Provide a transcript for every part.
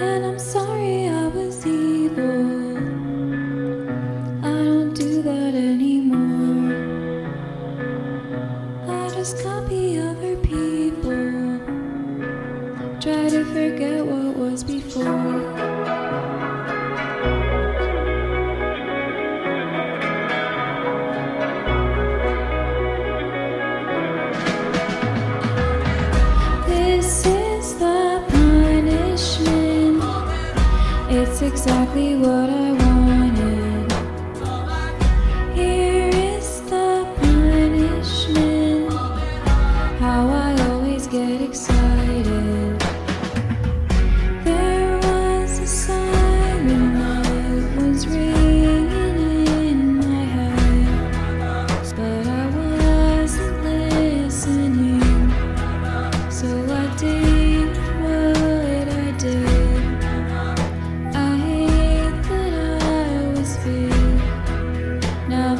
and I'm sorry I was evil. I don't do that anymore. I just copy other people, try to forget what was before.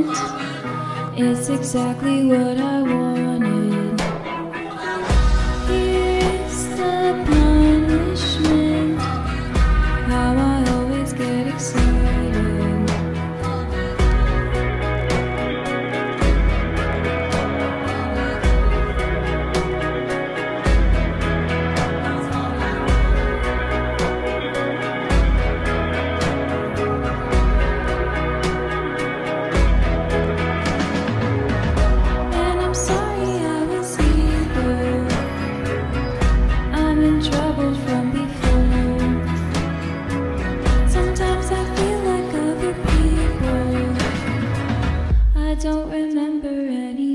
It's exactly what I wanted. don't remember any